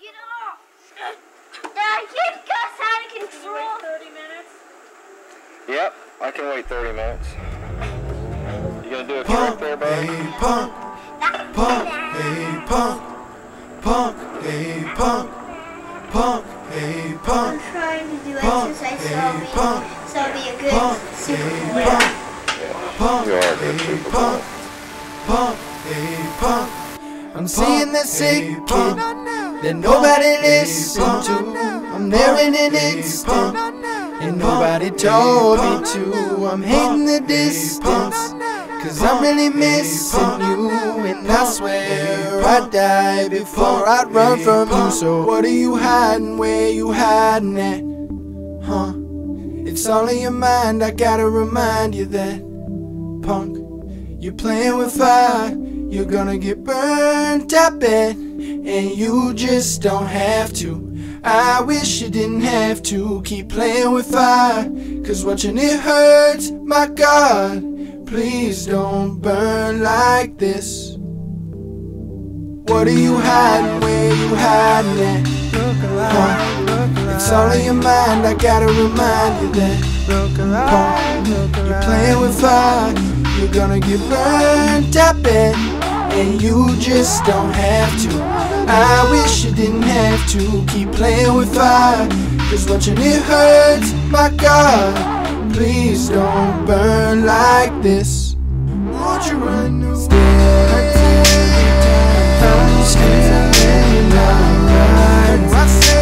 get off! I can't cuss out of control. Thirty minutes. Yep, I can wait 30 minutes. You gonna do a Pump, trick there, buddy? hey, pump, pump, hey, pump, pump, hey, pump, pump, hey, I'm pump, trying to do Pump, exercise so hey, I'll be, pump, so I'll be a good pump, super hey, boy. pump, pump, You are a good hey, super pump, pump, hey, pump. I'm seeing that sick kid that nobody listens to. I'm there in an instant, and nobody told me to. I'm hating the distance, cause I'm really missing you. And I swear I'd die before I'd run from you. So, what are you hiding? Where you hiding at? Huh? It's all in your mind, I gotta remind you that, punk. You're playing with fire, you're gonna get burnt, I bet. Eh? And you just don't have to. I wish you didn't have to keep playing with fire. Cause watching it hurts, my God. Please don't burn like this. What are you hiding? Where you hiding at? Huh? It's all in your mind, I gotta remind you that. Huh? You're playing with fire, you're gonna get burnt, I bet. And you just don't have to. I wish you didn't have to keep playing with fire. Cause watching it hurts, my God. Please don't burn like this. Won't you run away? I'm scared and alright. I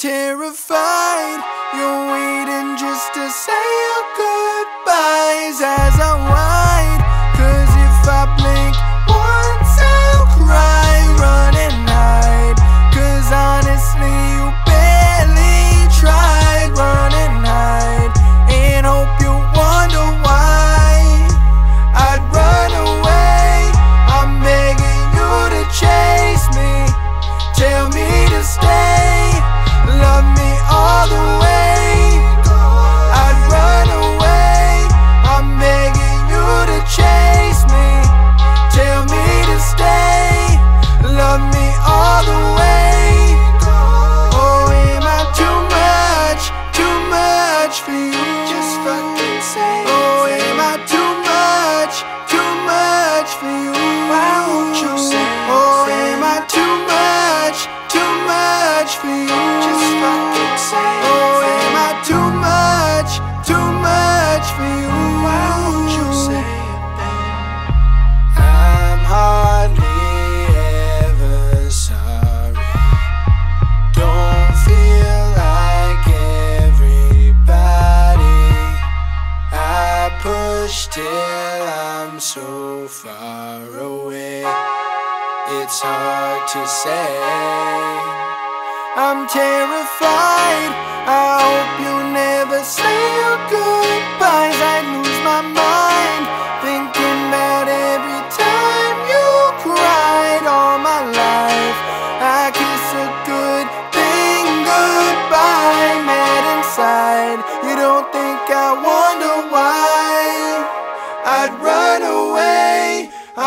terrified. You're waiting just to say your goodbyes as I whine. Far away. It's hard to say. I'm terrified. I hope you never say your goodbyes. I lose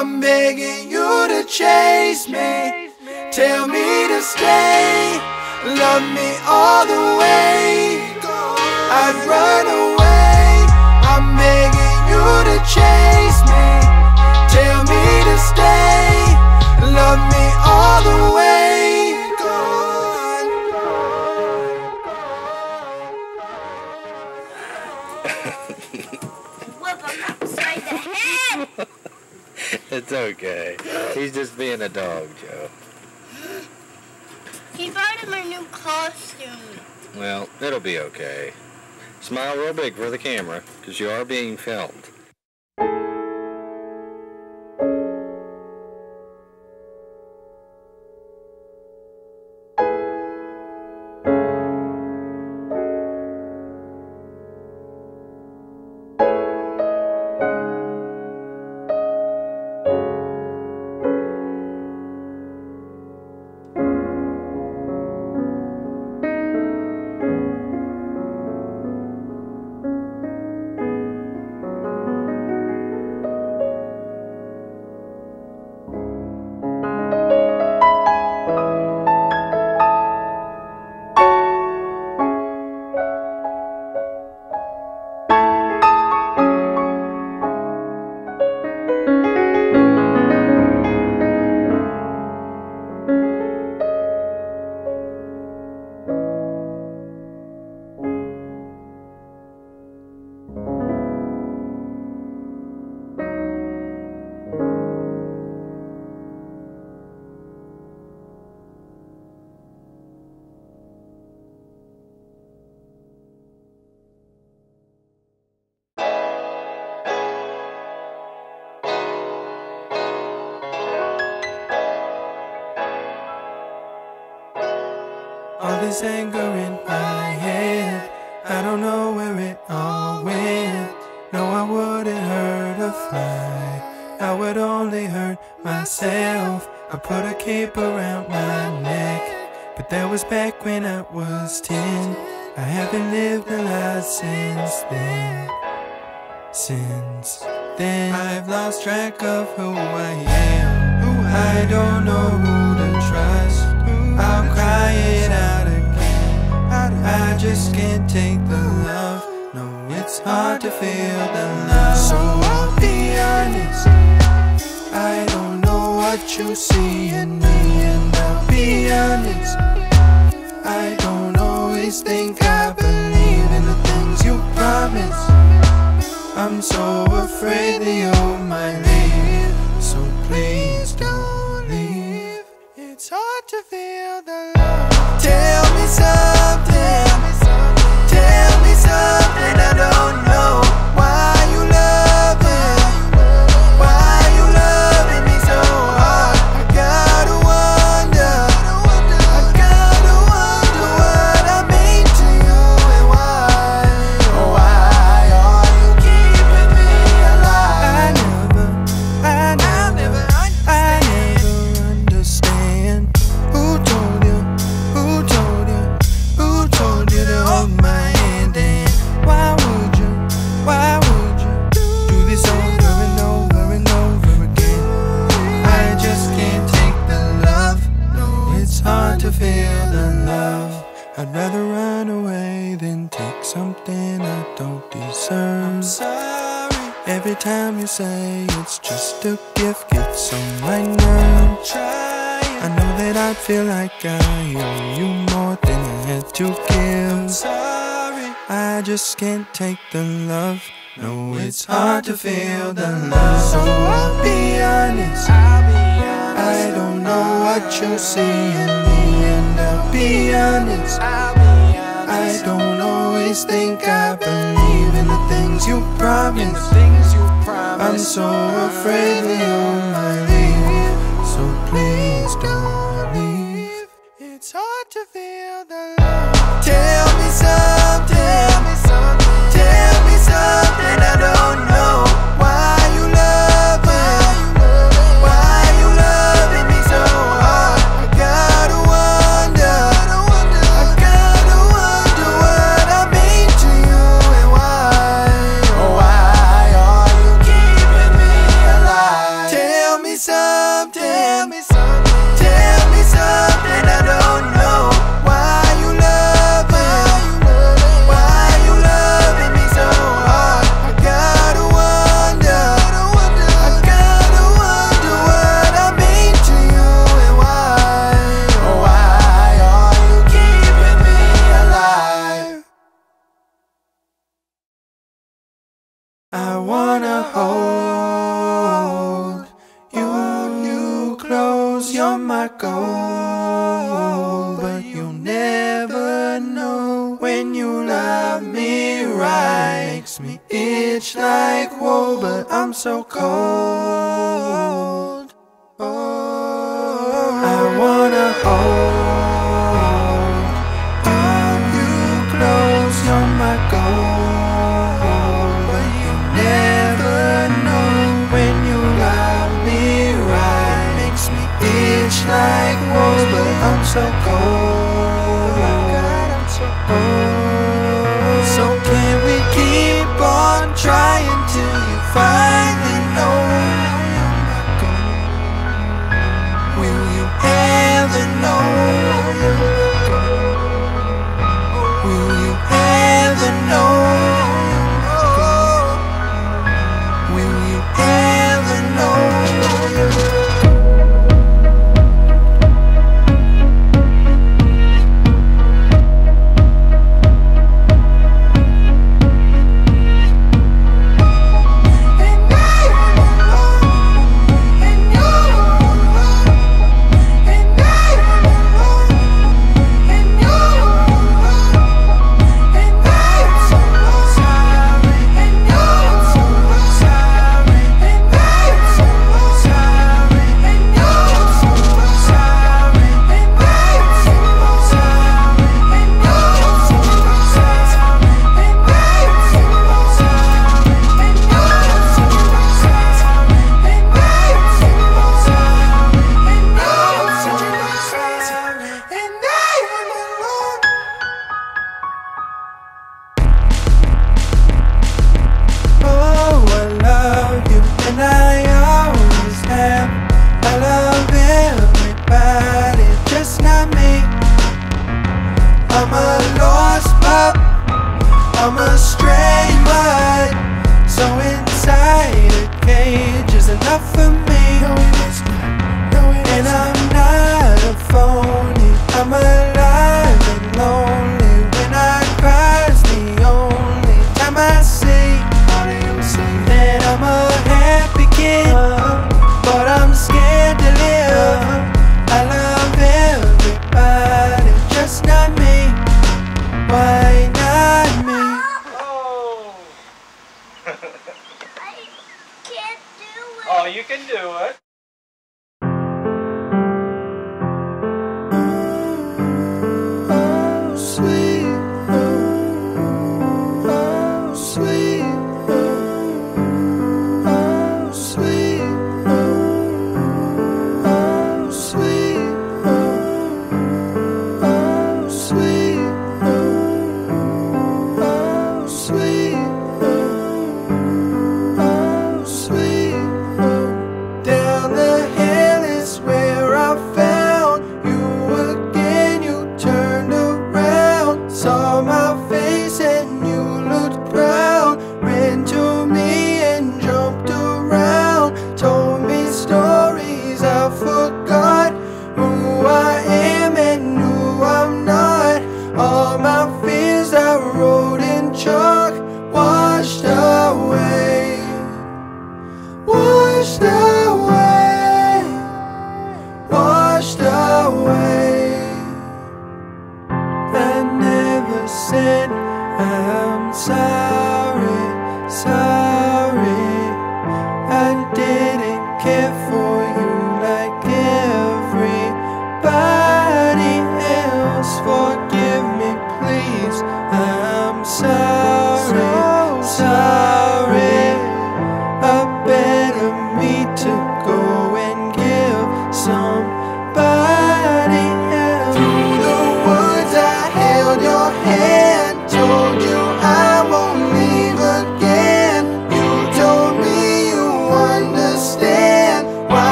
I'm begging you to chase me. Tell me to stay, love me all the way. I'd run away. I'm begging you to chase me. Tell me to stay, love me all the way. It's okay. He's just being a dog, Joe. He bought him a new costume. Well, it'll be okay. Smile real big for the camera, because you are being filmed. This anger in my head, I don't know where it all went. No, I wouldn't hurt a fly, I would only hurt myself. I put a cape around my neck, but that was back when I was ten. I haven't lived a life since then. Since then, I've lost track of who I am. Who I don't know who to trust. I just can't take the love. No, it's hard to feel the love. So I'll be honest. I don't know what you see in me, and I'll be honest. I don't always think I believe in the things you promise. I'm so afraid that you might leave. So please don't leave. It's hard to feel the love. Tell me something. It's hard to feel the love. So I'll be honest. I don't know what you see in me, and I'll be honest. I'll be honest. I don't always think I believe in the things you promise. I'm so afraid that you might leave. So please don't leave. It's hard to feel the love. Tell me something. You're my goal, but you'll never know when you love me right. Makes me itch like wool, but I'm so cold. Oh, I wanna hold.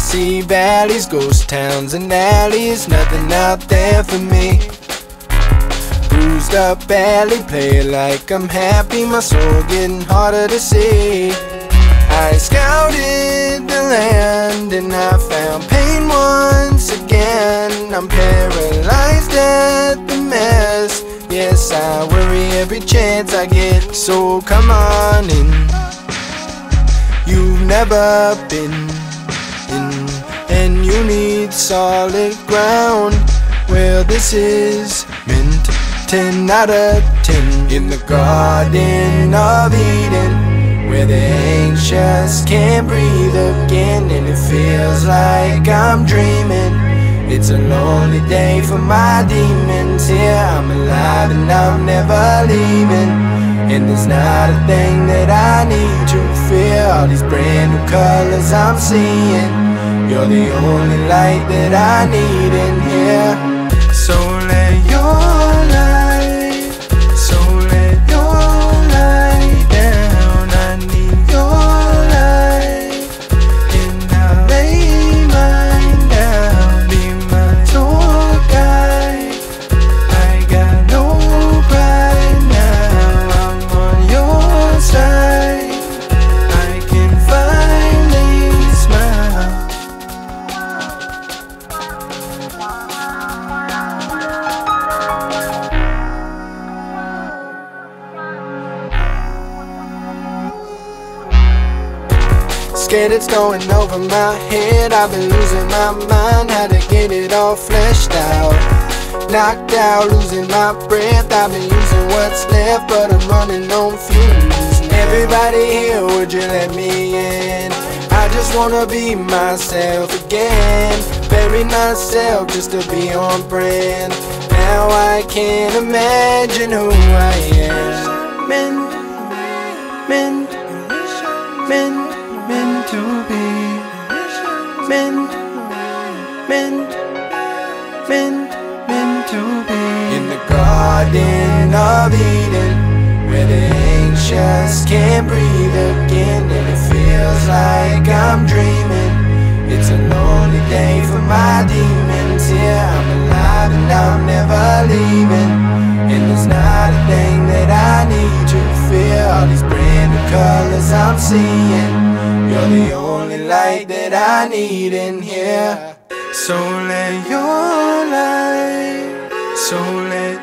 See valleys, ghost towns, and alleys. Nothing out there for me. Bruised up alley, play like I'm happy. My soul getting harder to see. I scouted the land and I found pain once again. I'm paralyzed at the mess. Yes, I worry every chance I get. So come on in. You've never been you need solid ground. Well, this is meant 10 out of 10 in the Garden of Eden, where the anxious can't breathe again, and it feels like I'm dreaming. It's a lonely day for my demons here. I'm alive and I'm never leaving. And there's not a thing that I need to fear. All these brand new colors I'm seeing. You're the only light that I need Scared it's going over my head. I've been losing my mind. Had to get it all fleshed out. Knocked out, losing my breath. I've been using what's left, but I'm running on fumes. Everybody here, would you let me in? I just wanna be myself again. Bury myself just to be on brand. Now I can't imagine who I am. Meant, meant, meant, meant to be. In the Garden of Eden, where the anxious can't breathe again, and it feels like I'm dreaming. It's a lonely day for my demons here. I'm alive and I'm never leaving. And there's not a thing that I need to fear. All these brand new colors I'm seeing. You're the only light that I need in here. So let your light, so let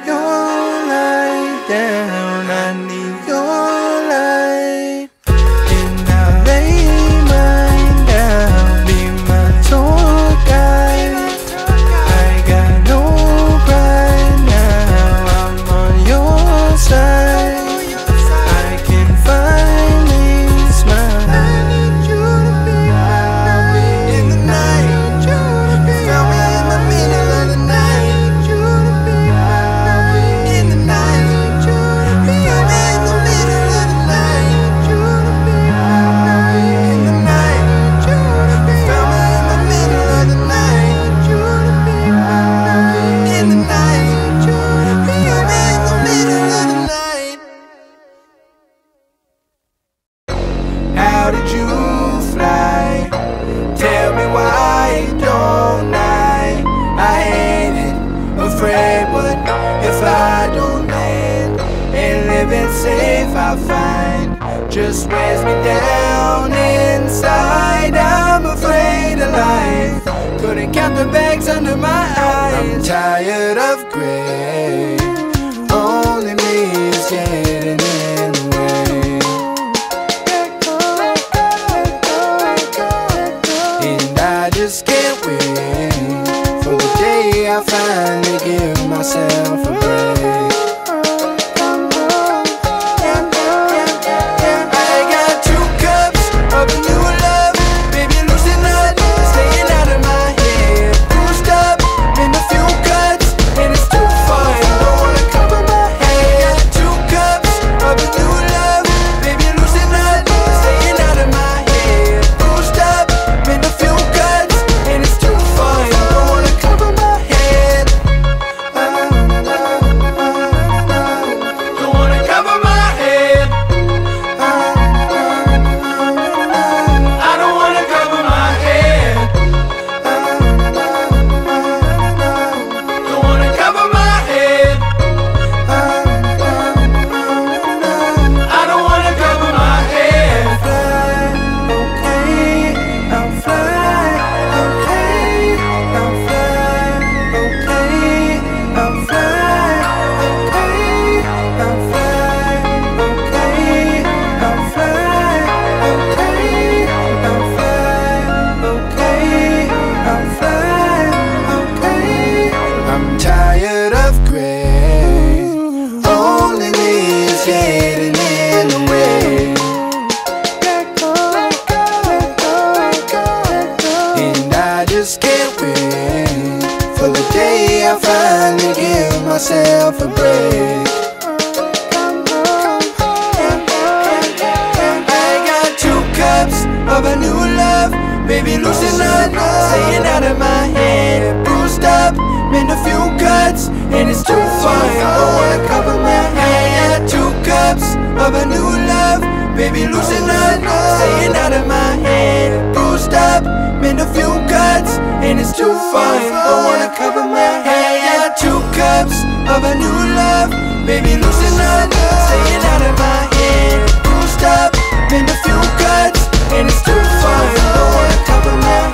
fine. Don't wanna cover my head. Two cups of a new love. Baby, loosen up, staying out of my head. Bruised up, made a few cuts, and it's too. Don't wanna cover my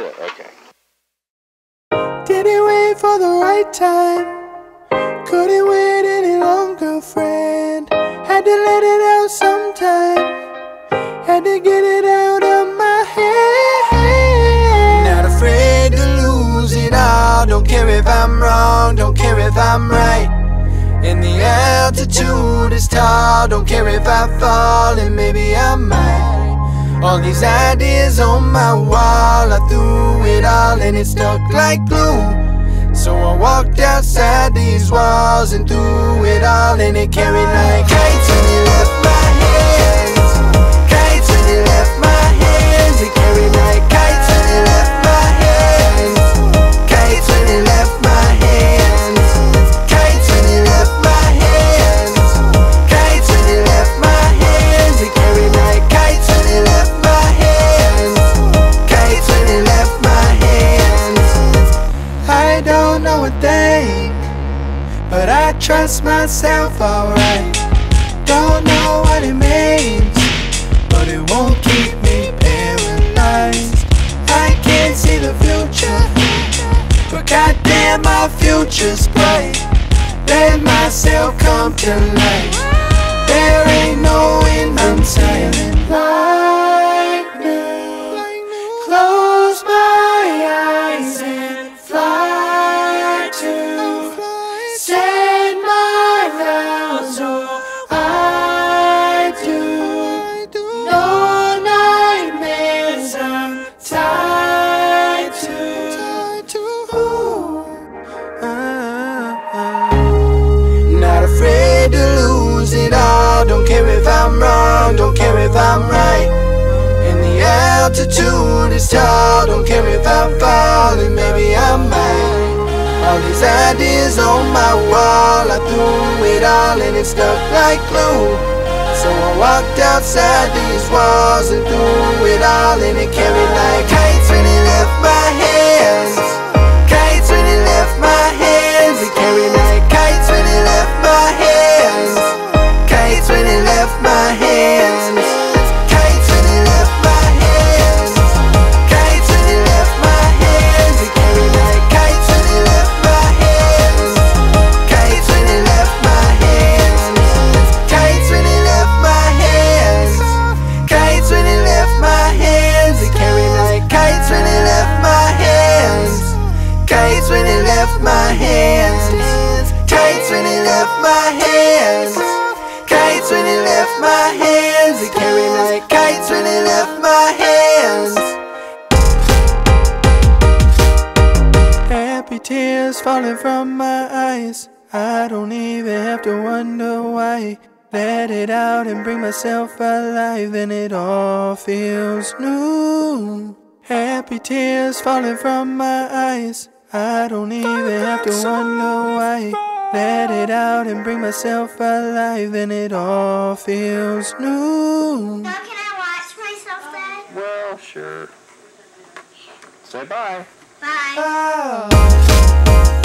It. Okay. Didn't wait for the right time. Couldn't wait any longer, friend. Had to let it out sometime. Had to get it out of my head. Not afraid to lose it all. Don't care if I'm wrong. Don't care if I'm right. And the altitude is tall. Don't care if I fall, and maybe I might. All these ideas on my wall, I threw it all and it stuck like glue. So I walked outside these walls and threw it all and it carried like kites when it left my hands. Kites when it left my hands. It carried like kites trust myself alright. Don't know what it means, but it won't keep me paralyzed. I can't see the future, but goddamn, my future's bright. Let myself come to light. There ain't no end, I'm silent like Altitude is tall Don't care if I'm falling, maybe I might All these ideas on my wall I threw it all and it stuck like glue. So I walked outside these walls And threw it all and it carried like it all feels new. Happy tears falling from my eyes. I don't even have to wonder why. Let it out and bring myself alive, and it all feels new. Now, can I watch myself then? Well, sure. Say bye. Bye. bye.